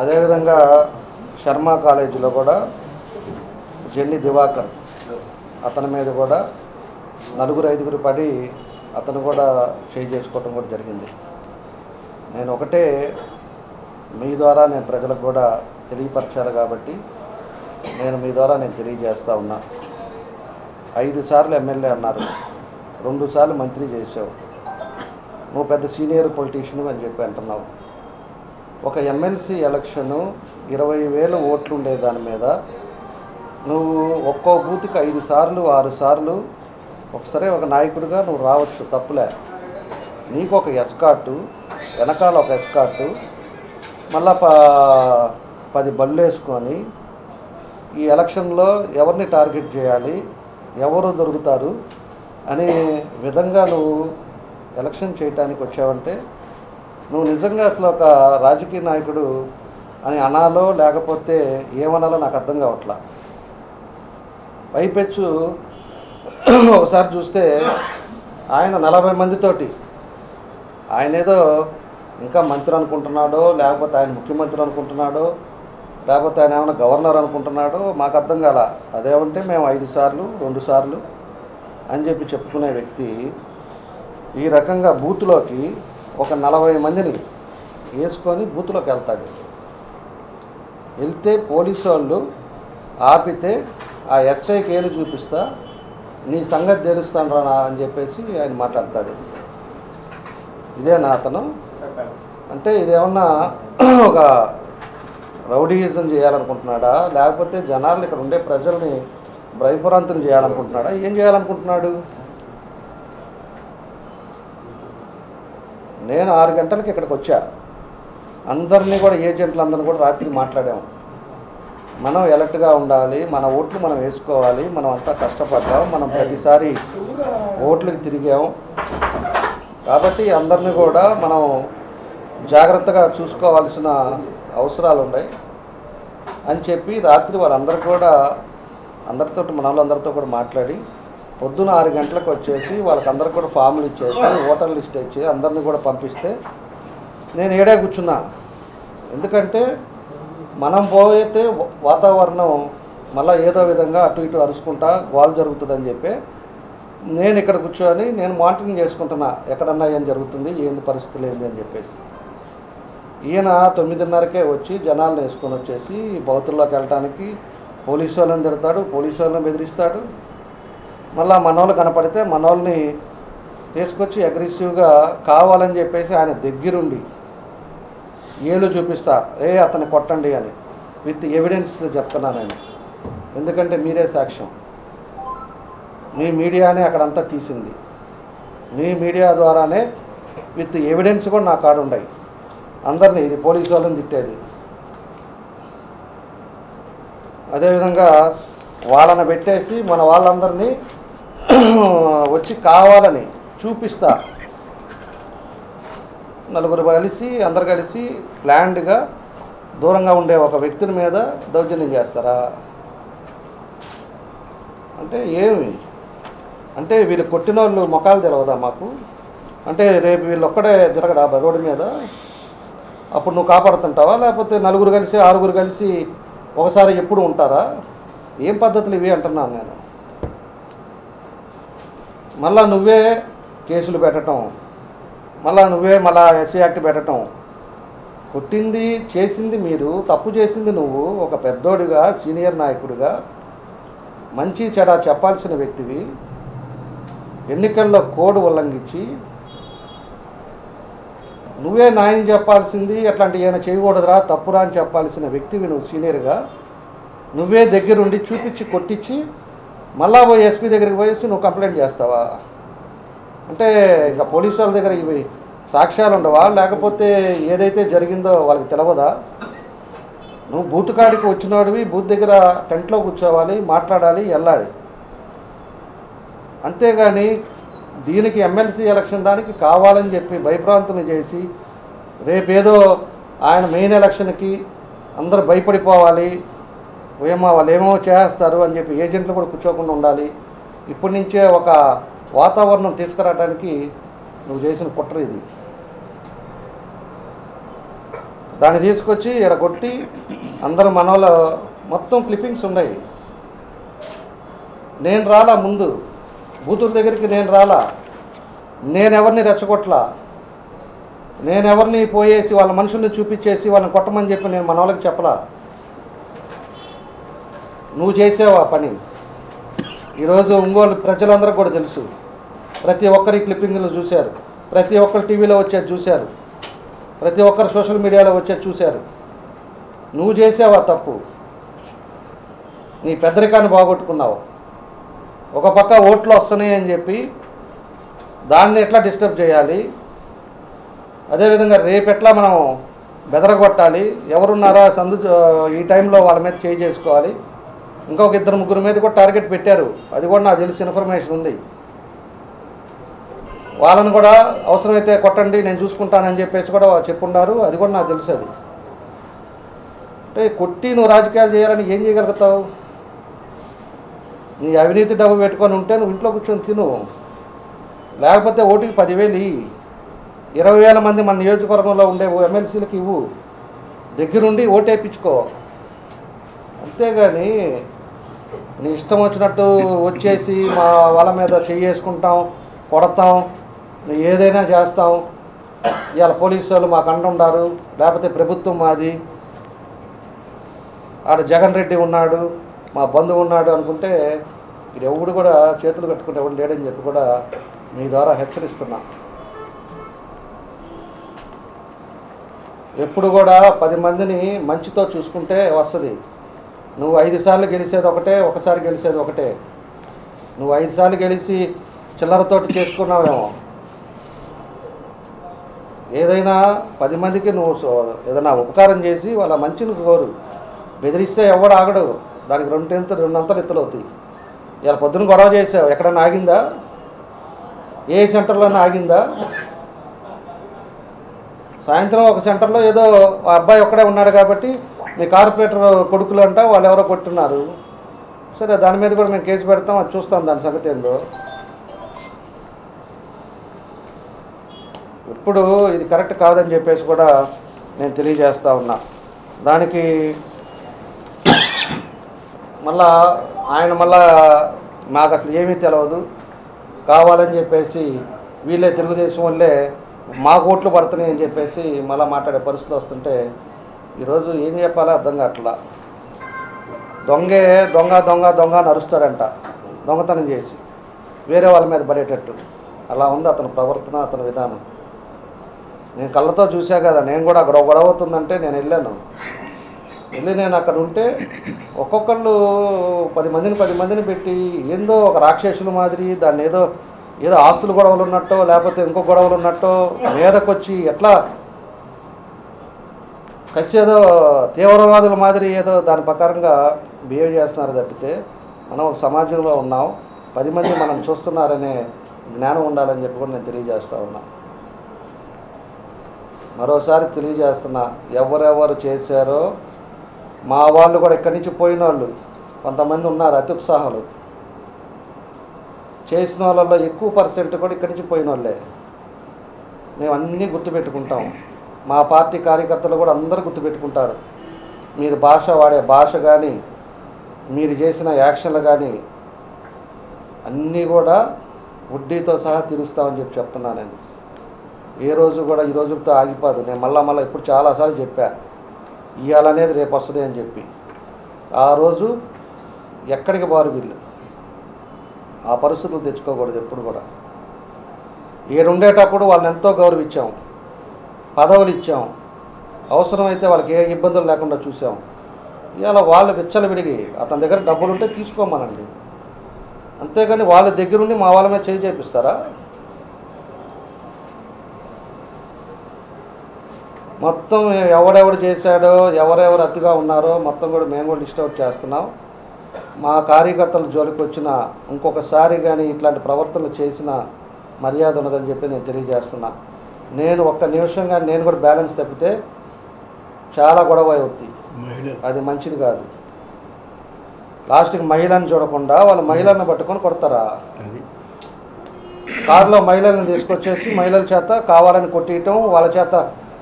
అదేవిధంగా శర్మ కాలేజీలో కూడా జెన్ని దివాకర్ అతని మీద కూడా నలుగురు ఐదుగురు పడి అతను కూడా చేయి చేసుకోవటం కూడా జరిగింది. నేను ఒకటే మీ ద్వారా నేను ప్రజలకు కూడా తెలియపరచాలి కాబట్టి నేను మీ ద్వారా నేను తెలియజేస్తా ఉన్నా. ఐదు సార్లు ఎమ్మెల్యే అన్నారు. రెండు సార్లు మంత్రి చేసావు నువ్వు పెద్ద సీనియర్ పొలిటీషియన్ అని చెప్పి అంటున్నావు. ఒక ఎమ్మెల్సీ ఎలక్షను ఇరవై వేల ఓట్లు ఉండే దాని మీద. నువ్వు ఒక్కో బూత్కి ఐదు సార్లు ఆరు సార్లు ఒకసారి ఒక నాయకుడిగా నువ్వు రావచ్చు తప్పులే. నీకు ఒక ఎస్కార్టు వెనకాల ఒక ఎస్కార్టు మళ్ళా ప పది బళ్ళు వేసుకొని ఈ ఎలక్షన్లో ఎవరిని టార్గెట్ చేయాలి ఎవరు దొరుకుతారు అనే విధంగా నువ్వు ఎలక్షన్ చేయటానికి వచ్చావంటే నువ్వు నిజంగా అసలు ఒక రాజకీయ నాయకుడు అని అనాలో లేకపోతే ఏమనాలో నాకు అర్థం కావట్లా? పైపెచ్చు ఒకసారి చూస్తే ఆయన నలభై మందితోటి ఆయన ఏదో ఇంకా మంత్రి అనుకుంటున్నాడో లేకపోతే ఆయన ముఖ్యమంత్రి అనుకుంటున్నాడో లేకపోతే ఆయన ఏమైనా గవర్నర్ అనుకుంటున్నాడో మాకు అర్థం కాల. అదేమంటే మేము ఐదు సార్లు రెండు సార్లు అని చెప్పి చెప్పుకునే వ్యక్తి ఈ రకంగా బూత్లోకి ఒక నలభై మందిని వేసుకొని బూత్లోకి వెళ్తాడు. వెళ్తే పోలీసు వాళ్ళు ఆపితే ఆ ఎస్ఐ కేలు చూపిస్తా నీ సంగతి తెలుస్తాను రా అని చెప్పేసి ఆయన మాట్లాడతాడు. ఇదే నా అతను. అంటే ఇదేమన్నా ఒక రౌడీయిజం చేయాలనుకుంటున్నాడా? లేకపోతే జనాలు ఇక్కడ ఉండే ప్రజల్ని భయభ్రాంతులు చేయాలనుకుంటున్నాడా? ఏం చేయాలనుకుంటున్నాడు? నేను ఆరు గంటలకి ఇక్కడికి వచ్చా. అందరినీ కూడా ఏజెంట్లు అందరిని కూడా రాత్రి మాట్లాడాము మనం ఎలర్ట్గా ఉండాలి మన ఓట్లు మనం వేసుకోవాలి మనం అంతా కష్టపడ్డాం మనం ప్రతిసారి ఓట్లకి తిరిగాం. కాబట్టి అందరినీ కూడా మనం జాగ్రత్తగా చూసుకోవాల్సిన అవసరాలు ఉన్నాయి అని చెప్పి రాత్రి వాళ్ళందరూ కూడా అందరితో మన వాళ్ళందరితో కూడా మాట్లాడి పొద్దున ఆరు గంటలకు వచ్చేసి వాళ్ళకందరికి కూడా ఫామ్లు ఇచ్చేసి ఓటర్ లిస్ట్ ఇచ్చి అందరిని కూడా పంపిస్తే నేను ఏడే కూర్చున్నా. ఎందుకంటే మనం పోయితే వాతావరణం మళ్ళీ ఏదో విధంగా అటు ఇటు అరుచుకుంటా గోల్ జరుగుతుందని చెప్పి నేను ఇక్కడ కూర్చొని నేను మానిటరింగ్ చేసుకుంటున్నా. ఎక్కడన్నా ఏం జరుగుతుంది ఏంది పరిస్థితులు ఏంది అని చెప్పేసి. ఈయన తొమ్మిదిన్నరకే వచ్చి జనాలను వేసుకొని వచ్చేసి బౌతుల్లోకి వెళ్ళటానికి పోలీసు వాళ్ళని తిడతాడు పోలీసు వాళ్ళని బెదిరిస్తాడు. మళ్ళా మనోళ్ళు కనపడితే మనోళ్ళని తీసుకొచ్చి అగ్రెసివ్గా కావాలని చెప్పేసి ఆయన దగ్గరుండి ఏలు చూపిస్తా ఏ అతన్ని కొట్టండి అని. విత్ ఎవిడెన్స్ చెప్తున్నాను నేను. ఎందుకంటే మీరే సాక్ష్యం. మీ మీడియానే అక్కడంతా తీసింది. మీ మీడియా ద్వారానే విత్ ఎవిడెన్స్ కూడా నా కాడు ఉన్నాయి అందరినీ ఇది పోలీసు వాళ్ళని తిట్టేది. అదేవిధంగా వాళ్ళని పెట్టేసి మన వాళ్ళందరినీ వచ్చి కావాలని చూపిస్తా. నలుగురు కలిసి అందరు కలిసి ప్లాన్డ్గా దూరంగా ఉండే ఒక వ్యక్తిని మీద దౌర్జన్యం చేస్తారా? అంటే ఏమి? అంటే వీళ్ళు కొట్టిన వాళ్ళు మొఖాలు తెలవదా మాకు? అంటే రేపు వీళ్ళు ఒక్కడే తిరగడా రోడ్డు మీద? అప్పుడు నువ్వు కాపాడుతుంటావా? లేకపోతే నలుగురు కలిసి ఆరుగురు కలిసి ఒకసారి ఎప్పుడు ఉంటారా? ఏం పద్ధతులు ఇవి అంటున్నాను నేను? మళ్ళా నువ్వే కేసులు పెట్టడం మళ్ళా నువ్వే మళ్ళా ఎస్సీ యాక్ట్ పెట్టడం కొట్టింది చేసింది మీరు తప్పు చేసింది నువ్వు ఒక పెద్దోడిగా సీనియర్ నాయకుడిగా మంచి చెడ చెప్పాల్సిన వ్యక్తివి ఎన్నికల్లో కోడ్ ఉల్లంఘించి నువ్వే న్యాయం చెప్పాల్సింది అట్లాంటి ఏమైనా చేయకూడదురా తప్పురా అని చెప్పాల్సిన వ్యక్తివి నువ్వు సీనియర్గా నువ్వే దగ్గరుండి చూపించి కొట్టించి మళ్ళా పోయి ఎస్పీ దగ్గరికి పోయేసి నువ్వు కంప్లైంట్ చేస్తావా? అంటే ఇంకా పోలీసు వాళ్ళ దగ్గర ఇవి సాక్ష్యాలు ఉండవా? లేకపోతే ఏదైతే జరిగిందో వాళ్ళకి తెలవదా? నువ్వు బూత్ కాడికి వచ్చినవాడివి బూత్ దగ్గర టెంట్లో కూర్చోవాలి మాట్లాడాలి వెళ్ళాలి. అంతేగాని దీనికి ఎమ్మెల్సీ ఎలక్షన్ దానికి కావాలని చెప్పి భయభ్రాంతులు చేసి రేపేదో ఆయన మెయిన్ ఎలక్షన్కి అందరు భయపడిపోవాలి ఏమో వాళ్ళు ఏమో చేస్తారు అని చెప్పి ఏజెంట్లు కూడా కూర్చోకుండా ఉండాలి. ఇప్పటి నుంచే ఒక వాతావరణం తీసుకురావడానికి నువ్వు చేసిన కుట్ర ఇది. దాన్ని తీసుకొచ్చి ఇక్కడ కొట్టి అందరూ మన మొత్తం క్లిప్పింగ్స్ ఉన్నాయి. నేను రాలా ముందు? బూతుల దగ్గరికి నేను రాలా? నేను ఎవరిని రెచ్చగొట్టలా నేను ఎవరిని పోయేసి వాళ్ళ మనుషుల్ని చూపించేసి వాళ్ళని కొట్టమని చెప్పి నేను మన వాళ్ళకి చెప్పలా? నువ్వు చేసావు ఆ పని. ఈరోజు ఒంగోలు ప్రజలందరూ కూడా తెలుసు. ప్రతి ఒక్కరి క్లిప్పింగ్లు చూశారు. ప్రతి ఒక్కరు టీవీలో వచ్చేది చూశారు. ప్రతి ఒక్కరు సోషల్ మీడియాలో వచ్చేది చూశారు. నువ్వు చేసావా తప్పు? నీ పెద్దరికాన్ని బాగొట్టుకున్నావు. ఒక పక్క ఓట్లు వస్తున్నాయి అని చెప్పి దాన్ని ఎట్లా డిస్టర్బ్ చేయాలి? అదేవిధంగా రేపు ఎట్లా మనం బెదరగొట్టాలి? ఎవరున్నారా సందు ఈ టైంలో వాళ్ళ మీద చేయి చేసుకోవాలి? ఇంకొక ఇద్దరు ముగ్గురు మీద కూడా టార్గెట్ పెట్టారు. అది కూడా నాకు తెలిసి ఇన్ఫర్మేషన్ ఉంది. వాళ్ళని కూడా అవసరమైతే కొట్టండి నేను చూసుకుంటానని చెప్పేసి కూడా చెప్పుండారు. అది కూడా నాకు తెలుసు అది. అంటే కొట్టి నువ్వు రాజకీయాలు చేయాలని ఏం చేయగలుగుతావు? నీ అవినీతి డబ్బు పెట్టుకొని ఉంటే నువ్వు ఇంట్లో కూర్చొని తిను. లేకపోతే ఓటుకి పదివేలు ఇరవై వేల మంది మన నియోజకవర్గంలో ఉండే ఎమ్మెల్సీలకు ఇవ్వు. దగ్గరుండి ఓటేపించుకో అంతేగాని నీ ఇష్టం వచ్చినట్టు వచ్చేసి మా వాళ్ళ మీద చేసుకుంటాం కొడతాం నువ్వు ఏదైనా చేస్తాం. ఇవాళ పోలీసు వాళ్ళు మాకు అండుండారు లేకపోతే ప్రభుత్వం మాది. ఆడ జగన్ రెడ్డి ఉన్నాడు మా బంధువు ఉన్నాడు అనుకుంటే ఇది ఎవడు కూడా చేతులు కట్టుకుంటే ఎవడు లేడని చెప్పి కూడా మీ ద్వారా హెచ్చరిస్తున్నా. ఎప్పుడు కూడా పది మందిని మంచితో చూసుకుంటే వస్తుంది. నువ్వు ఐదు సార్లు గెలిచేది ఒకటే ఒకసారి గెలిచేది ఒకటే. నువ్వు ఐదు సార్లు గెలిచి చిల్లరతోటి చేసుకున్నావేమో. ఏదైనా పది మందికి నువ్వు ఏదైనా ఉపకారం చేసి వాళ్ళ మంచిని కోరు. బెదిరిస్తే ఎవడు ఆగడు. దానికి రెండింత రెండంతలు ఎత్తులు అవుతాయి. ఇలా పొద్దున గొడవ చేసావు. ఎక్కడన్నా ఆగిందా? ఏ సెంటర్లోనే ఆగిందా? సాయంత్రం ఒక సెంటర్లో ఏదో అబ్బాయి ఒక్కడే ఉన్నాడు కాబట్టి మీ కార్పొరేటర్ కొడుకులు అంట వాళ్ళు ఎవరో కొట్టున్నారు. సరే దాని మీద కూడా మేము కేసు పెడతాం అది చూస్తాం దాని సంగతి ఏందో. ఇప్పుడు ఇది కరెక్ట్ కాదని చెప్పేసి కూడా నేను తెలియజేస్తా ఉన్నా. దానికి మళ్ళా ఆయన మళ్ళా మాకు అసలు ఏమీ తెలియదు కావాలని చెప్పేసి వీళ్ళే తెలుగుదేశం వాళ్ళే మాకు ఓట్లు పడుతున్నాయి అని చెప్పేసి మళ్ళీ మాట్లాడే పరిస్థితి వస్తుంటే ఈరోజు ఏం చెప్పాలో అర్థం కావట్లా. దొంగే దొంగ దొంగ దొంగ అని దొంగతనం చేసి. వేరే వాళ్ళ మీద పడేటట్టు. అలా ఉంది అతని ప్రవర్తన అతని విధానం. నేను కళ్ళతో చూసా కదా నేను కూడా అక్కడ గొడవ అవుతుందంటే నేను వెళ్ళాను. వెళ్ళి నేను అక్కడ ఉంటే ఒక్కొక్కళ్ళు పది మందిని పది మందిని పెట్టి ఏందో ఒక రాక్షసుల మాదిరి దాన్ని ఏదో ఏదో ఆస్తులు గొడవలు ఉన్నట్టో లేకపోతే ఇంకో గొడవలు ఉన్నట్టో మీదకొచ్చి ఎట్లా కసి ఏదో తీవ్రవాదుల మాదిరి ఏదో దాని ప్రకారంగా బిహేవ్ చేస్తున్నారు తప్పితే మనం ఒక సమాజంలో ఉన్నాం. పది మంది మనం చూస్తున్నారనే జ్ఞానం ఉండాలని చెప్పి కూడా నేను తెలియజేస్తూ ఉన్నా. మరోసారి తెలియజేస్తున్నా ఎవరెవరు చేశారో మా వాళ్ళు కూడా ఇక్కడి నుంచి పోయిన వాళ్ళు కొంతమంది ఉన్నారు అతి ఉత్సాహాలు చేసిన వాళ్ళల్లో ఎక్కువ పర్సెంట్ కూడా ఇక్కడి నుంచి పోయిన వాళ్ళే. మేము అన్నీ గుర్తుపెట్టుకుంటాం. మా పార్టీ కార్యకర్తలు కూడా అందరూ గుర్తుపెట్టుకుంటారు. మీరు భాష వాడే భాష కానీ మీరు చేసిన యాక్షన్లు కానీ అన్నీ కూడా వడ్డీతో సహా తీరుస్తామని చెప్పి చెప్తున్నాను నేను. ఏ రోజు కూడా ఈ రోజుతో ఆగిపోదు. నేను మళ్ళా మళ్ళీ ఇప్పుడు చాలాసార్లు చెప్పా. ఇవ్వాలనేది రేపు వస్తుంది అని చెప్పి. ఆ రోజు ఎక్కడికి బారు వీళ్ళు? ఆ పరిస్థితులు తెచ్చుకోకూడదు ఎప్పుడు కూడా. ఏడుండేటప్పుడు వాళ్ళని ఎంతో గౌరవించాం పదవులు ఇచ్చాం అవసరమైతే వాళ్ళకి ఏ ఇబ్బందులు లేకుండా చూసాం. ఇవాళ వాళ్ళు విచ్చలు విడిగి అతని దగ్గర డబ్బులు ఉంటే తీసుకోమనండి. అంతేగాని వాళ్ళ దగ్గరుండి మా వాళ్ళ మీద చేయి చేపిస్తారా? మొత్తం ఎవడెవడు చేశాడో ఎవరెవరు అతిగా ఉన్నారో మొత్తం కూడా మేము కూడా లిస్ట్ అవుట్ చేస్తున్నాం. మా కార్యకర్తల జోలికి వచ్చిన ఇంకొకసారి కానీ ఇట్లాంటి ప్రవర్తనలు చేసిన మర్యాద ఉన్నదని చెప్పి నేను తెలియజేస్తున్నా. నేను ఒక్క నిమిషం కానీ నేను కూడా బ్యాలెన్స్ తప్పితే చాలా గొడవ అవుతుంది అది మంచిది కాదు. లాస్ట్కి మహిళను చూడకుండా వాళ్ళు మహిళలను పట్టుకొని కొడతారా? కారులో మహిళలను తీసుకొచ్చేసి మహిళల చేత కావాలని కొట్టియటం వాళ్ళ చేత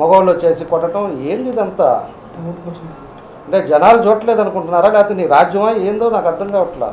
మగవాళ్ళు వచ్చేసి కొట్టడం ఏంది ఇదంతా? అంటే జనాలు చూడట్లేదు అనుకుంటున్నారా? లేకపోతే నీ రాజ్యమా? ఏందో నాకు అర్థం కావట్లా.